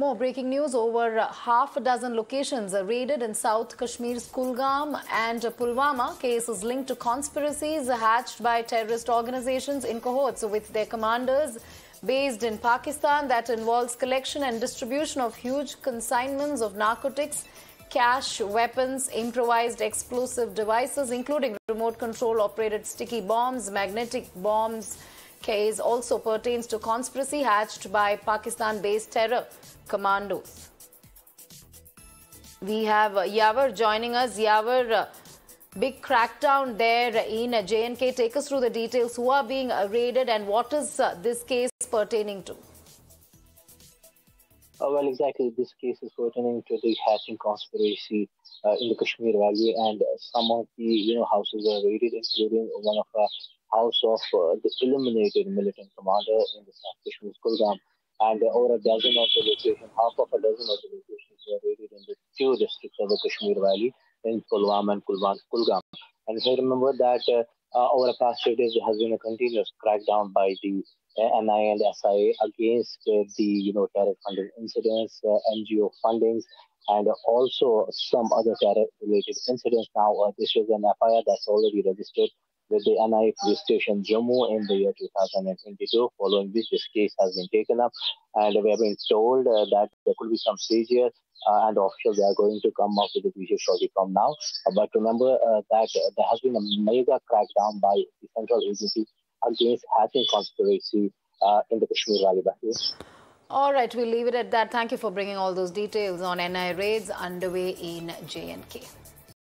More breaking news over uh, half a dozen locations are raided in South Kashmir's Kulgam and Pulwama. Cases linked to conspiracies hatched by terrorist organizations in cohorts with their commanders based in Pakistan that involves collection and distribution of huge consignments of narcotics, cash, weapons, improvised explosive devices, including remote control operated sticky bombs, magnetic bombs. Case also pertains to conspiracy hatched by Pakistan based terror commandos. We have Yavar joining us. Yavar, big crackdown there in J&K. Take us through the details. Who are being raided and what is this case pertaining to? Uh, well, exactly. This case is pertaining to the hatching conspiracy uh, in the Kashmir Valley, and some of the you know houses were raided, including one of house of uh, the eliminated militant commander in the South Kashmir Kulgam, and over a dozen of the locations, half of a dozen of the locations were raided in the two districts of the Kashmir Valley in Pulwama and Kulgam. And if I remember that uh, uh, over the past few days, there has been a continuous crackdown by the uh, NIA and SIA against uh, the you know terror funded incidents, uh, NGO fundings, and also some other terror related incidents. Now, this is an FIR that's already registered with the NIA police station Jammu in the year 2022. Following this, this case has been taken up, and we have been told uh, that there could be some seizure uh, and officials are going to come up with a visual shortly from now. Uh, but remember uh, that there has been a mega crackdown by the central agency against hacking conspiracy in the Kashmir Valley. All right, we'll leave it at that. Thank you for bringing all those details on NIA raids underway in J&K.